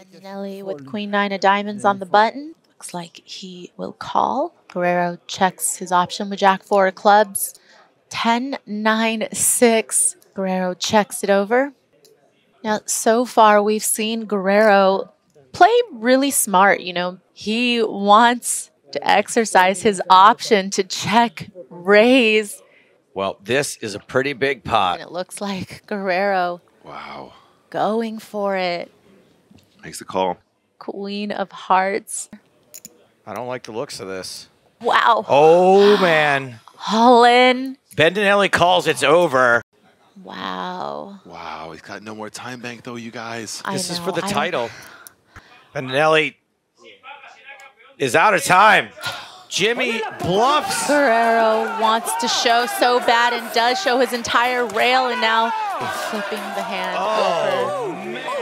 Bendinelli with queen nine of diamonds on the button. Looks like he will call. Guerrero checks his option with jack four of clubs. 10, 9, 6. Guerrero checks it over. Now, so far, we've seen Guerrero play really smart. You know, he wants to exercise his option to check raise. Well, this is a pretty big pot. And pot. it looks like Guerrero Wow. going for it. Makes the call. Queen of hearts. I don't like the looks of this. Wow. Oh, man. All in. Bendinelli calls it's over. Wow. Wow. He's got no more time bank though, you guys. I This is for the I don't- title. Bendinelli is out of time. Jimmy bluffs. Guerrero wants to show so bad and does show his entire rail and now oh. flipping the hand Oh, over.